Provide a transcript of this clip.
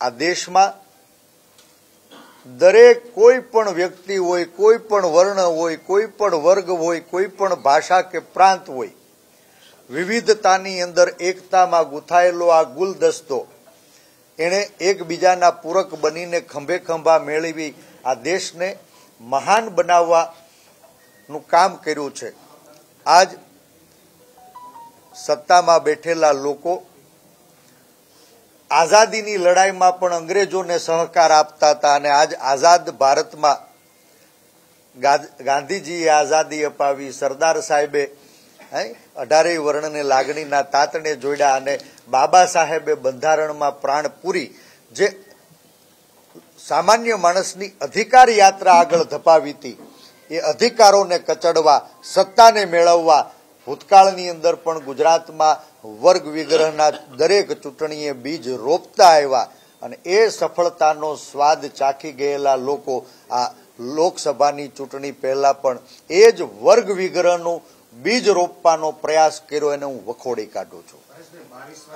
આ દેશમાં દરેક કોઈ પણ વ્યક્તિ હોય, કોઈ પણ વર્ણ હોય, કોઈ પણ વર્ગ હોય, કોઈ પણ ભાષા કે પ્રાંત હોય, વિવિધતાની અંદર એકતામાં ગૂંથાયેલો આ ગુલદસ્તો એણે એકબીજાના પૂરક બનીને ખંભે ખંભા મેળવી આ દેશને મહાન બનાવવાનું કામ કર્યું છે. આજ સત્તામાં બેઠેલા લોકો આઝાદીની લડાઈમાં પણ અંગ્રેજોને સહકાર આપતા હતા અને આજ આઝાદ ભારતમાં ગાંધીજીએ આઝાદી અપાવી, સરદાર સાહેબે અઢારેય વર્ણને લાગણીના તાતણે જોડ્યા અને બાબા સાહેબે બંધારણમાં પ્રાણ પૂરી, જે સામાન્ય માણસની અધિકાર યાત્રા આગળ ધપાવી હતી, એ અધિકારોને કચડવા, સત્તાને મેળવવા ભૂતકાળની અંદર પણ ગુજરાતમાં વર્ગ વિગ્રહના દરેક ચૂંટણીએ બીજ રોપતા આવ્યા અને એ સફળતાનો સ્વાદ ચાખી ગયેલા લોકો આ લોકસભાની ચૂંટણી પહેલા પણ એ જ વર્ગ વિગ્રહનું બીજ રોપવાનો પ્રયાસ કર્યો એને હું વખોડી કાઢું છું.